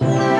Bye.